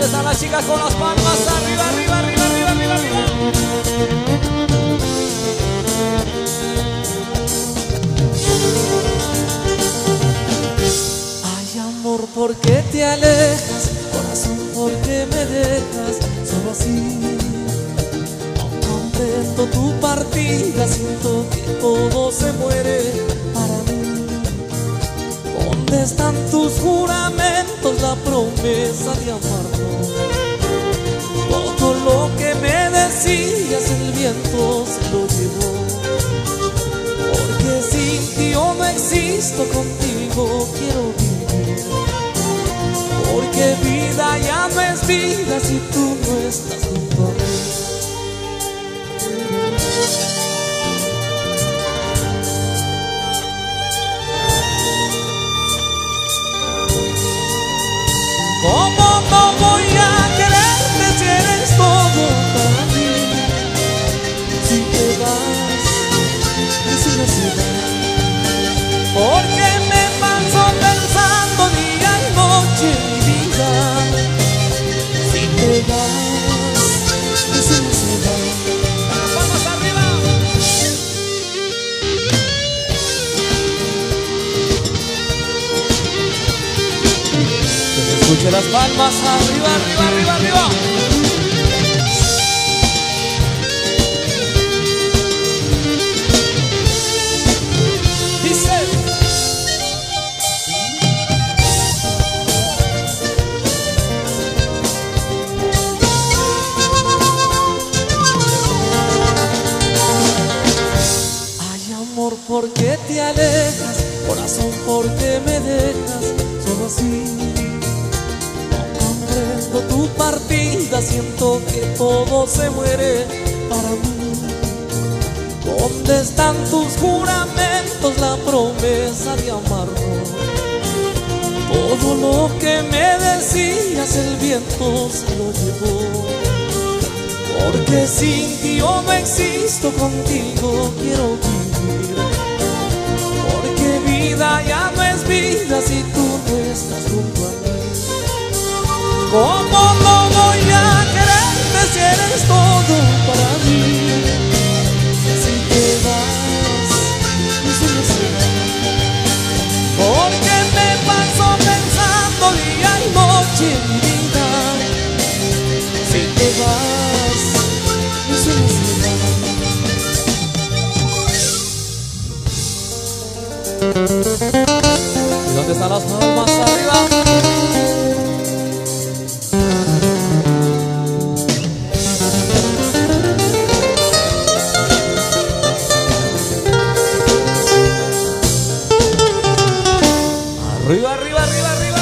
¿Dónde están las chicas con las palmas? Arriba, arriba, arriba, arriba, arriba, arriba. Ay amor, ¿por qué te alejas? Corazón, ¿por qué me dejas solo así? No comprendo tu partida, siento que todo se muere para mí. ¿Dónde están tus juramentos, la promesa de amarnos? Todo lo que me decías, el viento se lo llevó. Porque sin Porque me paso pensando día y noche mi vida. Si te vas, si arriba. Se las palmas arriba, arriba, arriba, arriba. Corazón, ¿por qué me dejas solo así? No comprendo tu partida, siento que todo se muere para mí. ¿Dónde están tus juramentos, la promesa de amarnos? Todo lo que me decías, el viento se lo llevó. Porque sin ti no existo, contigo quiero vivir. Porque vida vida si tú no estás junto a mí? ¿Cómo no voy a quererte si eres todo para mí? Si te vas, mi sueño será. Porque me paso pensando día y noche en mi vida. Si te vas, mi sueño será. ¿Dónde están las manos arriba? Arriba, arriba, arriba, arriba.